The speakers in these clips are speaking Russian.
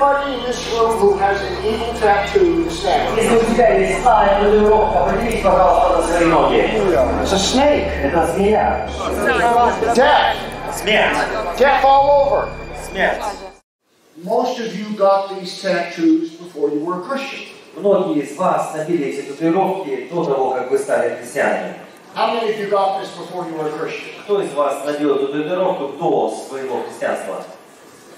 everybody in this room who has an evil tattoo to stand. Если у тебя есть злая татуировка, поднимись, пожалуйста, на свои ноги. It's a snake. Это змея. Death. Смерть. Death all over. Смерть. Most of you got these tattoos before you were a Christian. Многие из вас набили эти татуировки до того, как вы стали христианами. How many of you got this before you were a Christian? Кто из вас набил эту татуировку до своего христианства?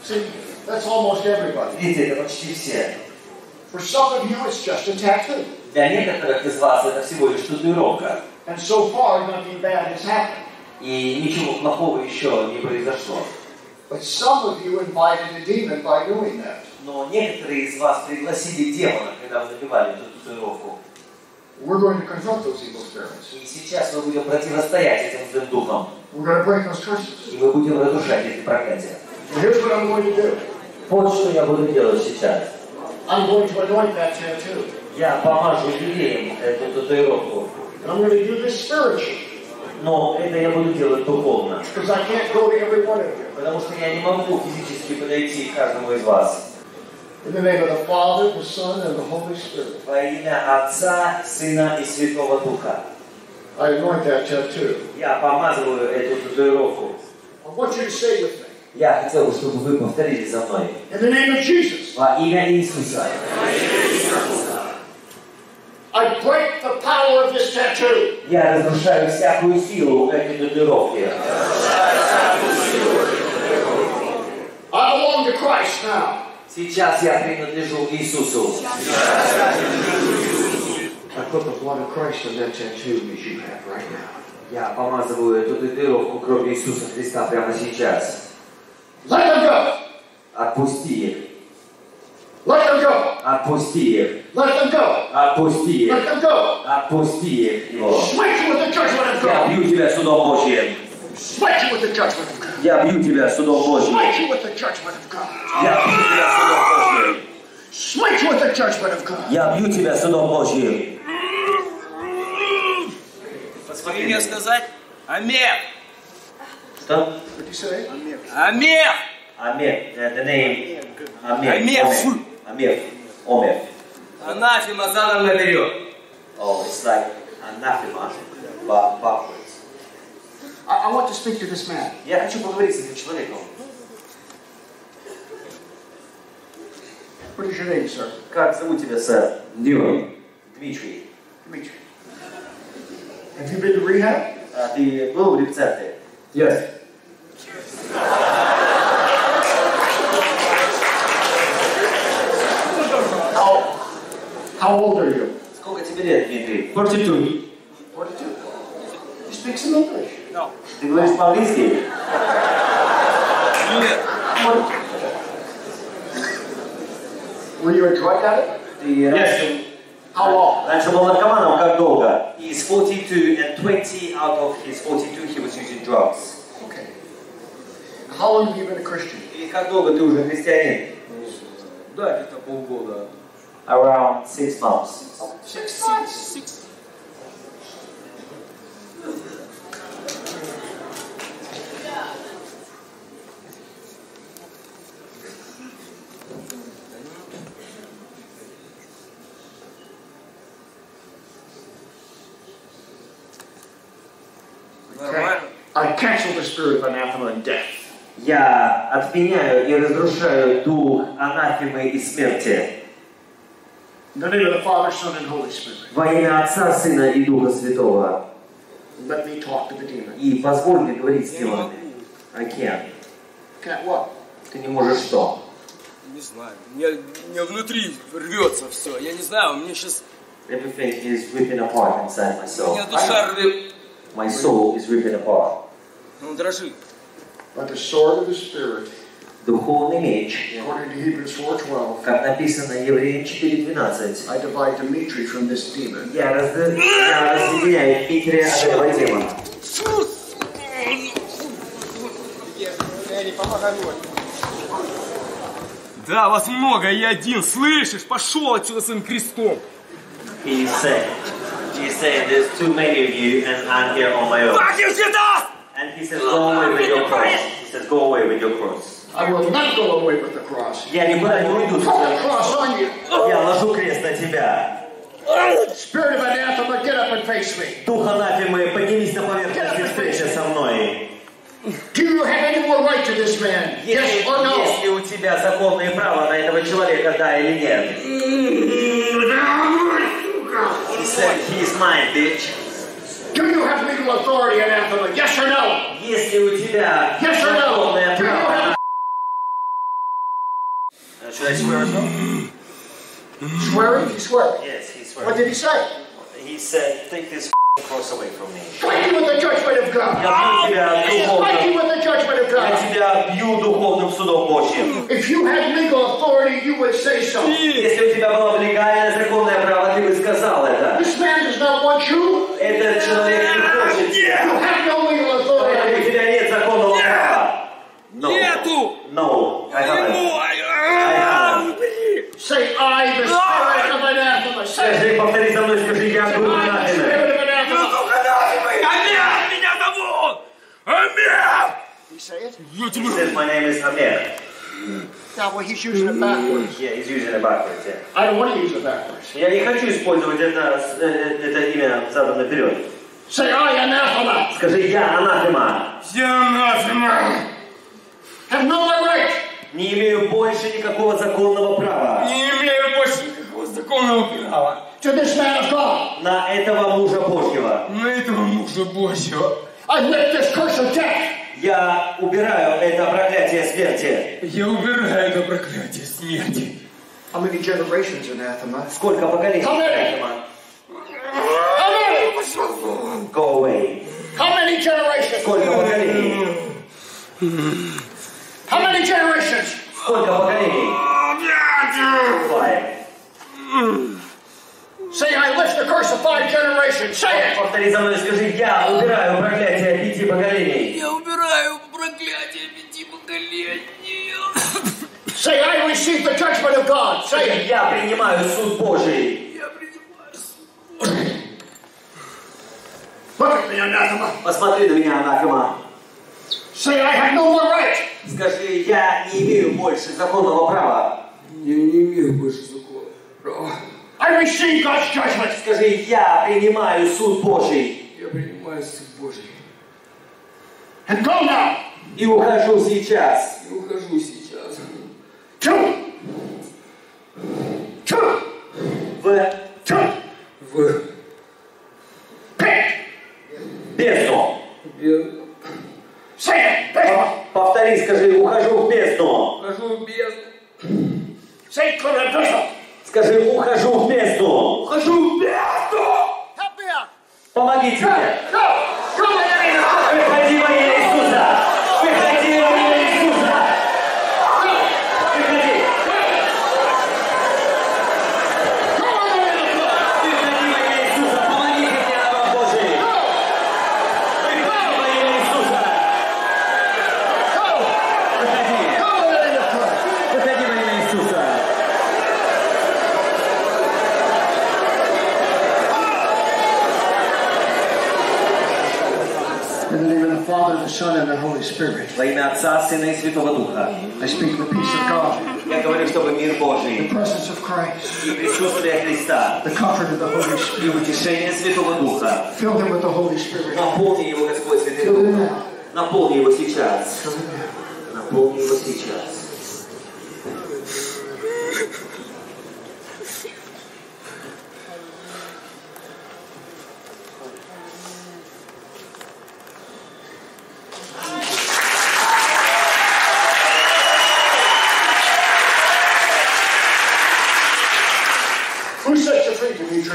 See, that's almost everybody. Видите, это почти все. For some of you, it's just a tattoo. Для некоторых из вас это всего лишь татуировка. And so far, nothing bad has happened. И ничего плохого еще не произошло. But some of you invited a demon by doing that. Но некоторые из вас пригласили демона, когда вы набивали эту татуировку. We're going to confront those evil spirits. И сейчас мы будем противостоять этим злым духам. We're going to break those curses. И мы будем разрушать эти проклятия. Here's what I'm going to do. Вот что я буду делать сейчас. I'm going to anoint that tattoo. Я помажу евреям эту татуировку. And I'm going to do this spiritually. Но это я буду делать духовно. Because I can't go to every one of you. Потому что я не могу физически подойти к каждому из вас. In the name of the Father, the Son, and the Holy Spirit. Во имя Отца, Сына и Святого Духа. I anoint that tattoo. Я помазываю эту татуировку. I want you to say with. Я хотел бы, чтобы вы повторили за мной. In the name of Jesus, Во имя Иисуса. I break the power of this tattoo. Я разрушаю всякую силу этой татуировки. I belong to Christ now. Сейчас я принадлежу Иисусу. I put the blood of Christ on that tattoo as you have right now. Я помазываю эту татуировку кровью Иисуса Христа прямо сейчас. Let them go. Отпусти их. Let them go. Отпусти их. Let them go. Отпусти Let их. them go. Отпусти их. Его. With the judgment of Я God. бью тебя судом Божьим. With the judgment of God. Я бью тебя судом Божьим. With the judgment of God. Я бью тебя судом Божьим. Smite with the judgment of God. Я бью тебя судом Божьим. Вы мне сказать? Амех! Что? Амир. Uh, the name. Амир. Амир. Омер. Амир. Омер. Анафема задом наперед. Oh, it's like anathema, but backwards. I, I want to speak to this man. Я хочу поговорить с этим человеком. What is your name, sir? Как зовут тебя, сэр? Дмитрий. Дмитрий. Dimitri. Have you been to rehab? А ты был в рецепте? Yes. How, how old are you? Сколько тебе лет, Дмитрий? 42. 42. You speak some English. Ты говоришь по-английски? Нет. Were you a drug addict? Ты раньше, How long? раньше был наркоманом как долго? He's 42 and 20 out of his 42 he was using drugs. Okay. How long have you been a Christian? И как долго ты уже христианин? Да, где-то полгода. Around six months. Six months. Нормально. Я отменяю и разрушаю дух анафемы и смерти. Во имя Отца, Сына и Духа Святого. И позволь мне говорить с могу. I can't. Can't what? Ты не можешь что? Не знаю. Мне, мне внутри рвется все. Я не знаю, у меня сейчас... Everything is ripping apart inside my У soul. меня душа рвет. My soul is ripping apart. Он дрожит. By the sword of the Spirit, Духовный меч, according to Hebrews 4.12, как написано Евреям 4.12, I divide Dimitri from this demon. я, разде- я разделяю Дмитрия от этого демона. Да, вас много, я один, слышишь? Пошел отсюда своим крестом. He said, he said, there's too many of you and I'm here on my own. Так и всегда! And he says, go away with your cross. He says, go away with your cross. I will not go away with the cross. Я никуда не уйду. Put the cross on you. Я ложу крест на тебя. Spirit of anathema, get up and face me. Дух анафемы, поднимись на поверхность и встреча со мной. Do you have any more right to this man? Yes or no? есть ли у тебя законное право на этого человека, да или нет? He said, he is mine, bitch. Do you have legal authority, anathema? Yes or no? Есть ли у тебя Yes or no? законное Do you право have на... Should I swear as well? swearing? He swear. Yes, he What swear. did he say? He said, take this cross away from me. Strike you with the judgment of God. Я бью тебя Strike духовным, you with the judgment of я God. тебя бью духовным судом Божьим. If you had legal authority, you would say so. Если у тебя было бы легальное законное право, ты бы сказал это. This man does not want you. Этот человек не хочет You тебя. have no legal У authority. тебя нет законного права. No. Нету! No, I haven't. Ему, а, а, убери! Say, I, the spirit of anathema. Say, Скажи, повтори за мной, скажи, я I, дух the анафемы. spirit of Ну, anathema. дух анафемы! Амер! Меня зовут! Амер! You say it? Я He тебе... says my name is Amir. Now, well, he's using it backwards. Yeah, he's using it backwards, yeah. I don't want to use it backwards. Я не хочу использовать это, э, это имя задом наперед. Say, I, anathema, Скажи, я анафема. Я анафема! have no more right Не имею больше никакого законного права Не имею больше никакого законного права to this man of God. на этого мужа Божьего. на этого мужа Божьего. I lift this curse of death. Я убираю это проклятие смерти. Я убираю это проклятие смерти. How many generations, anathema? Сколько поколений? How many? How many? Go away. How many generations? Сколько поколений? How many generations? Сколько поколений? Five. Say, I lift the curse of five generations. Say it. Повтори за мной, скажи, я убираю проклятие пяти поколений. Say, I receive the judgment of God. Say it. Я принимаю суд Божий. Я принимаю Look at me, anathema. Посмотри на меня, анафема. Say, I have no more right. Скажи, я не имею больше законного права. Я не имею больше закона. Права. I receive God's judgment. Скажи, я принимаю суд Божий. Я принимаю суд Божий. And go now. И ухожу сейчас. Я ухожу сейчас. Two. Two. В Two. В Pit. бездну. без... Say it. Bezos. Повтори, скажи, ухожу в бездну. Ухожу без... Say it clear and Bezos. Скажи, ухожу в бездну. Ухожу без... Help me out. Помогите мне. Выходи In the name of the Father, the Son, and the Holy Spirit. Во имя Отца, Сына и Святого Духа. I speak the peace of God, Я говорю, чтобы мир the Божий presence of Christ, и присутствие Христа the comfort of the Holy и Spirit. утешение Святого Духа. Fill him with the Holy Spirit. Наполни его, Господь, Святым Fill him Духом. now. Наполни его сейчас.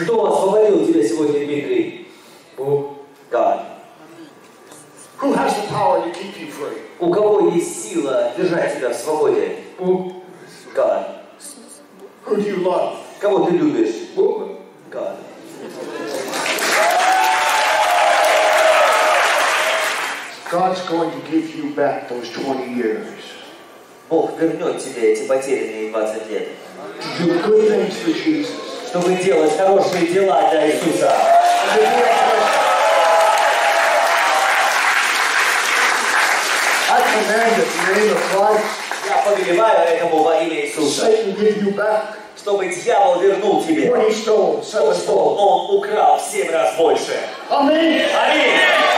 Кто освободил тебя сегодня, Дмитрий? Бог. God. Who has the power to keep you free? У кого есть сила держать тебя в свободе? Бог. God. Who do you love? Кого ты любишь? Бога. God. God's going to give you back those 20 years. Бог вернет тебе эти потерянные 20 лет, To do good things for Jesus. Чтобы делать хорошие дела для Иисуса. Я повелеваю этому во имя Иисуса, чтобы дьявол вернул тебе то, что он украл в семь раз больше. Amen. Аминь.